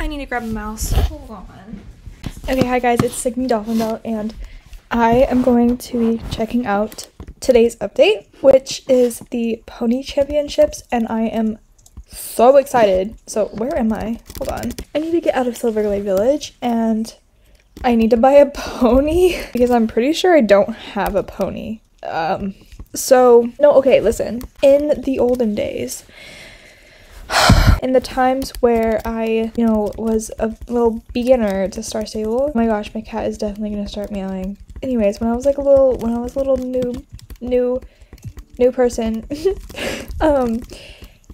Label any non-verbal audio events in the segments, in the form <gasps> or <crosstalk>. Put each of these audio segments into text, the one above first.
I need to grab a mouse. Hold on. Okay, hi guys, it's Signe Dolphinbell, and I am going to be checking out today's update, which is the Pony Championships, and I am so excited. So, where am I? Hold on. I need to get out of Silverglade Village, and I need to buy a <laughs> pony because I'm pretty sure I don't have a pony. Um, so, no, okay, listen. In the olden days, <sighs> in the times where I, you know, was a little beginner to Star Stable, oh my gosh, my cat is definitely gonna start meowing. Anyways, when I was like a little, when I was a little new, new, new person, <laughs> um,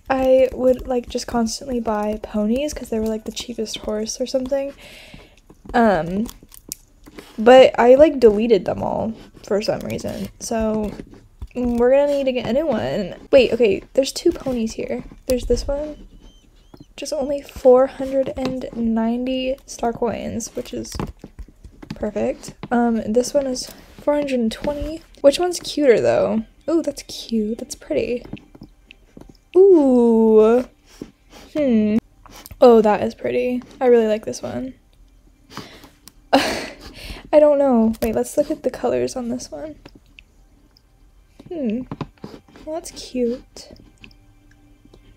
I would like just constantly buy ponies because they were like the cheapest horse or something. Um, but I like deleted them all for some reason. So we're gonna need to get a new one. Wait, okay, there's two ponies here. There's this one, just only 490 star coins, which is perfect. Um, this one is 420. Which one's cuter though? Oh, that's cute. That's pretty. Ooh. Hmm. Oh, that is pretty. I really like this one. <laughs> I don't know. Wait, let's look at the colors on this one. Hmm. Well, that's cute.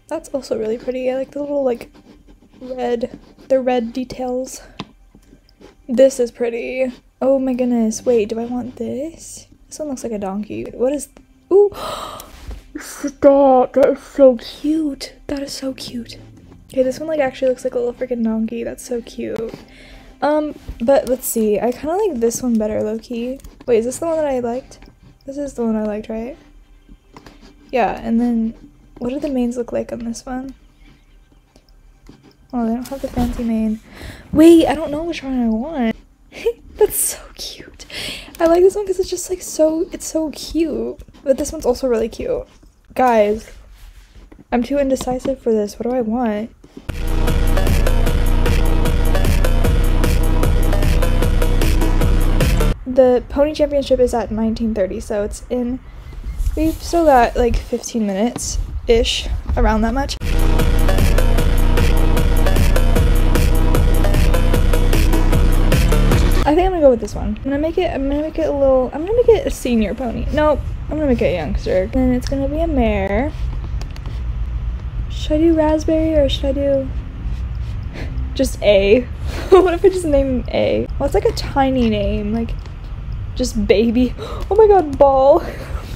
That's also really pretty. I like the little, like, red, the red details. This is pretty. Oh my goodness. Wait, do I want this? This one looks like a donkey. What is... Ooh! <gasps> Stop! That is so cute. That is so cute. Okay, this one, like, actually looks like a little freaking donkey. That's so cute. Um, but let's see. I kind of like this one better, low-key. Wait, is this the one that I liked? This is the one I liked, right? Yeah, and then what do the manes look like on this one? Oh, they don't have the fancy mane. Wait, I don't know which one I want. <laughs> That's so cute. I like this one because it's just like so, it's so cute. But this one's also really cute. Guys, I'm too indecisive for this. What do I want? the pony championship is at 1930 so it's in we've still got like 15 minutes ish around that much I think I'm gonna go with this one. I'm gonna make it I'm gonna make it a little I'm gonna make it a senior pony. Nope, I'm gonna make it a youngster. And it's gonna be a mare. Should I do raspberry or should I do <laughs> just A? <laughs> what if I just name A? Well it's like a tiny name, like just baby. <gasps> Oh my god, ball.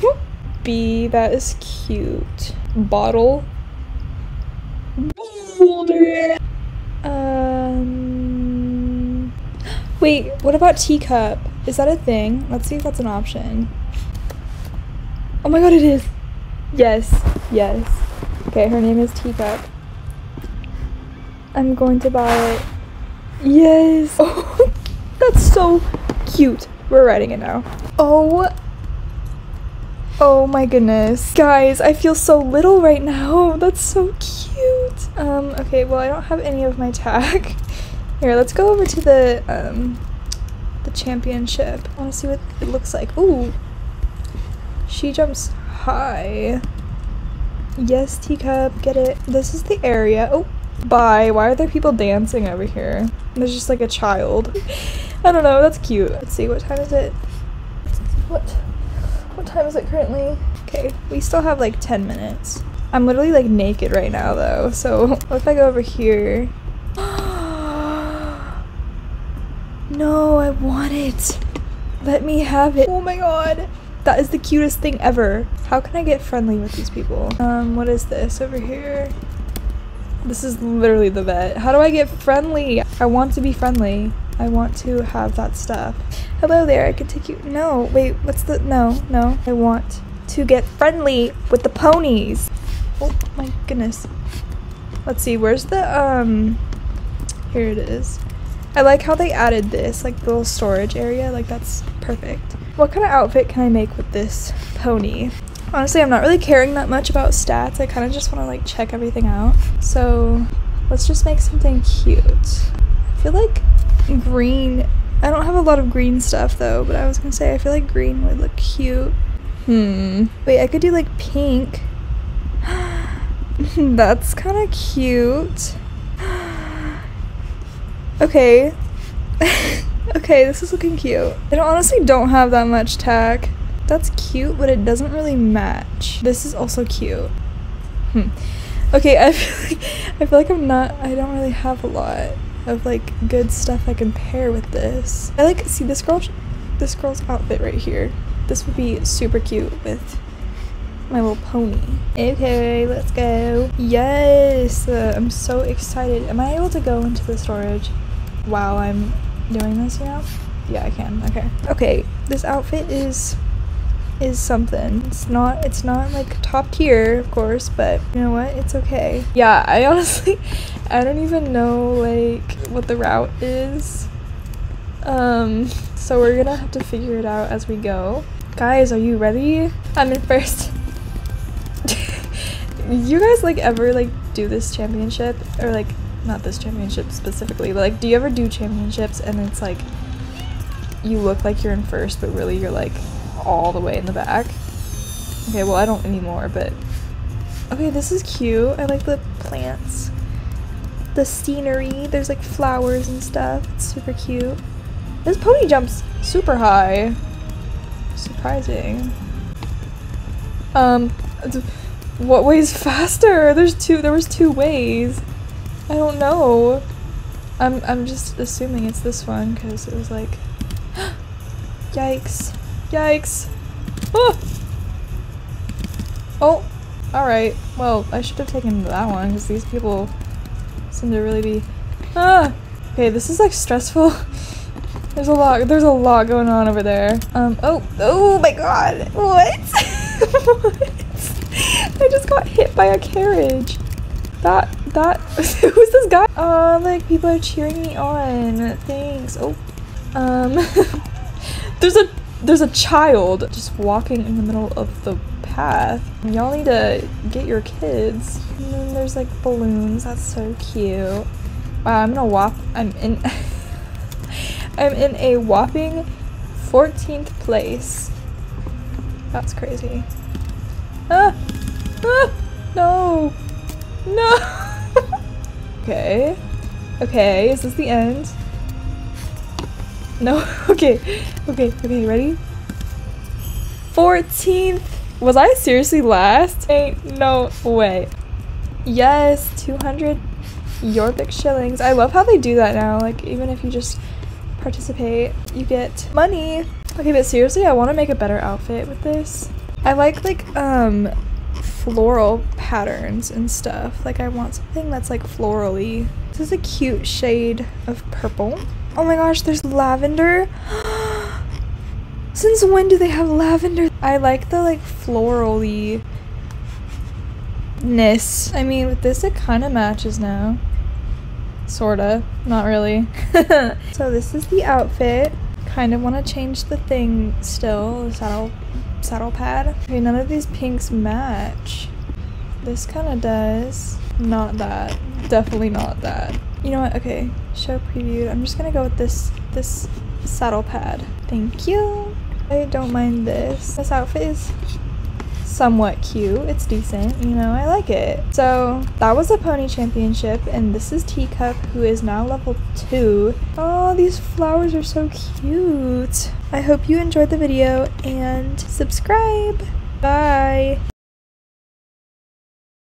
<laughs> B, that is cute. Bottle. Boulder. Um. Wait, what about teacup? Is that a thing? Let's see if that's an option. Oh my god, it is. Yes, yes. Okay, her name is Teacup. I'm going to buy it. Yes. <laughs> Oh, that's so cute. We're writing it now. Oh. Oh my goodness. Guys, I feel so little right now. That's so cute. Um, okay, well I don't have any of my tag. <laughs> Here, let's go over to the, um, the championship. I want to see what it looks like. Ooh. She jumps high. Yes, teacup, get it. This is the area. Oh, bye. Why are there people dancing over here? There's just like a child. <laughs> I don't know, that's cute. Let's see, what time is it? What? What time is it currently? Okay, we still have like 10 minutes. I'm literally like naked right now though, so <laughs> what if I go over here? <gasps> no, I want it. Let me have it. Oh my god. That is the cutest thing ever. How can I get friendly with these people? Um, what is this over here? This is literally the vet. How do I get friendly? I want to be friendly. I want to have that stuff. Hello there, I can take you. No, wait, what's the. No, no. I want to get friendly with the ponies. Oh my goodness. Let's see, where's the. Um. Here it is. I like how they added this, like the little storage area. Like, that's perfect. What kind of outfit can I make with this pony? Honestly, I'm not really caring that much about stats. I kind of just want to like check everything out. So let's just make something cute. I feel like green. I don't have a lot of green stuff though, but I was gonna say I feel like green would look cute. Hmm. Wait, I could do like pink. <gasps> That's kind of cute. <gasps> Okay. <laughs> okay, this is looking cute. I honestly don't have that much tack. That's cute, but it doesn't really match. This is also cute. Hmm. Okay, I <laughs> feel like I feel like I'm not I don't really have a lot of like good stuff I can pair with this. I like see this girl this girl's outfit right here. This would be super cute with my little pony. Okay, let's go. Yes, uh, I'm so excited. Am I able to go into the storage while I'm doing this, you know? Yeah, I can. Okay. Okay, this outfit is is something. It's not it's not like top tier, of course, but you know what? It's okay. Yeah, I <laughs> honestly I don't even know like what the route is. Um, so we're gonna have to figure it out as we go. Guys, are you ready? I'm in first. you guys like ever like do this championship or like not this championship specifically but like do you ever do championships and it's like you look like you're in first but really you're like all the way in the back okay well i don't anymore but okay this is cute i like the plants the scenery there's like flowers and stuff it's super cute this pony jumps super high surprising um what way's faster? There's two there was two ways. I don't know. I'm I'm just assuming it's this one because it was like <gasps> Yikes. Yikes. Oh, oh. Alright. Well, I should have taken that one because these people seem to really be Ah Okay, this is like stressful. <laughs> There's a lot there's a lot going on over there. Um oh oh my god. What? <laughs> what? I just got hit by a carriage. That, that, <laughs> who's this guy? Oh, like people are cheering me on. Thanks. Oh, um, there's a, there's a child just walking in the middle of the path. Y'all need to get your kids. And then there's like balloons. That's so cute. Wow, I'm gonna whop. I'm in. <laughs> I'm in a whopping 14th place. That's crazy. Ah! Ah! No! No! <laughs> okay. Okay, is this the end? No? <laughs> okay. Okay, okay, ready? 14th! Was I seriously last? Ain't no way. Yes, 200 Yorvik shillings. I love how they do that now. Like, even if you just participate, you get money. Okay, but seriously, I want to make a better outfit with this. I like, like, um, floral patterns and stuff. Like I want something that's like florally. This is a cute shade of purple. Oh my gosh, there's lavender. <gasps> Since when do they have lavender? I like the like florally ness. I mean, with this it kind of matches now. Sorta. Not really. <laughs> so this is the outfit. Kind of want to change the thing still, the saddle saddle pad. Okay, none of these pinks match. This kind of does. Not that. Definitely not that. You know what? Okay, show previewed. I'm just gonna go with this this saddle pad. Thank you. I don't mind this. This outfit is somewhat cute. It's decent, you know, I like it. So that was a pony championship and this is Teacup who is now level 2. Oh, these flowers are so cute. I hope you enjoyed the video and subscribe. Bye.